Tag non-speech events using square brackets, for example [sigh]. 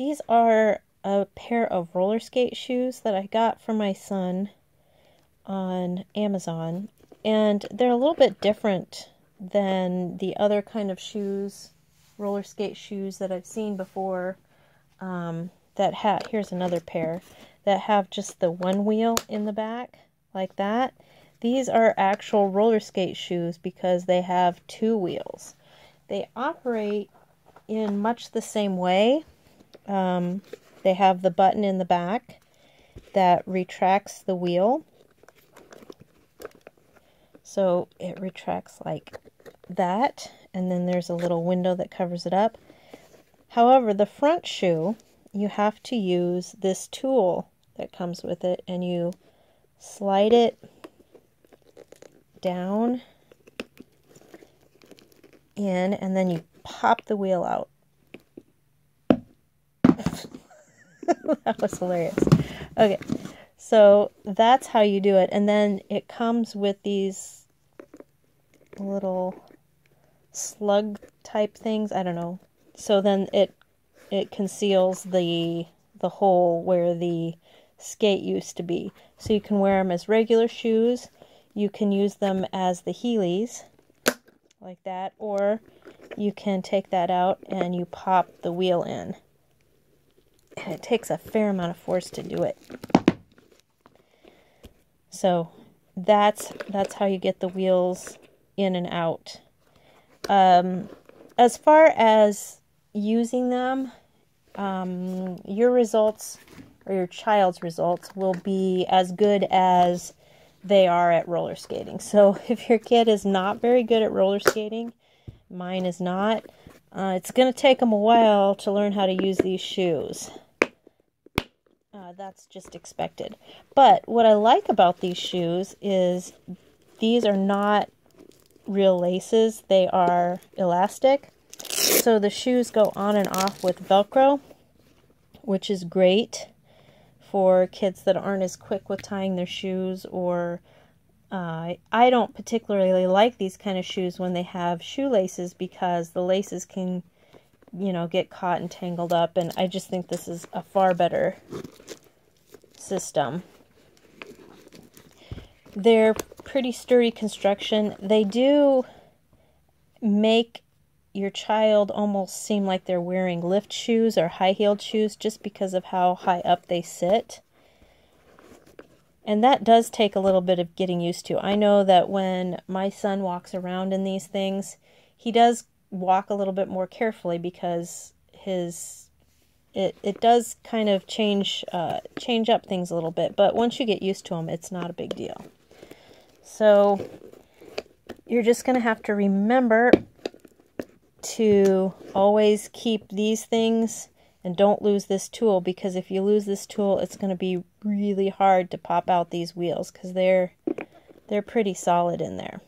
these are a pair of roller skate shoes that I got for my son on Amazon. And they're a little bit different than the other kind of shoes, roller skate shoes that I've seen before. Um, that have, here's another pair, that have just the one wheel in the back, like that. These are actual roller skate shoes because they have two wheels. They operate in much the same way. Um, they have the button in the back that retracts the wheel. So it retracts like that, and then there's a little window that covers it up. However, the front shoe, you have to use this tool that comes with it, and you slide it down in, and then you pop the wheel out. [laughs] that was hilarious. Okay, so that's how you do it. And then it comes with these little slug type things. I don't know. So then it it conceals the the hole where the skate used to be. So you can wear them as regular shoes. You can use them as the Heelys like that or you can take that out and you pop the wheel in. And it takes a fair amount of force to do it. So that's that's how you get the wheels in and out. Um, as far as using them, um, your results or your child's results will be as good as they are at roller skating. So [laughs] if your kid is not very good at roller skating, mine is not, uh, it's going to take them a while to learn how to use these shoes. Uh, that's just expected. But what I like about these shoes is these are not real laces, they are elastic. So the shoes go on and off with Velcro, which is great for kids that aren't as quick with tying their shoes or uh, I don't particularly like these kind of shoes when they have shoelaces because the laces can, you know, get caught and tangled up. And I just think this is a far better system. They're pretty sturdy construction. They do make your child almost seem like they're wearing lift shoes or high heeled shoes just because of how high up they sit. And that does take a little bit of getting used to. I know that when my son walks around in these things, he does walk a little bit more carefully because his it it does kind of change uh, change up things a little bit. But once you get used to them, it's not a big deal. So you're just going to have to remember to always keep these things and don't lose this tool because if you lose this tool it's going to be really hard to pop out these wheels because they're they're pretty solid in there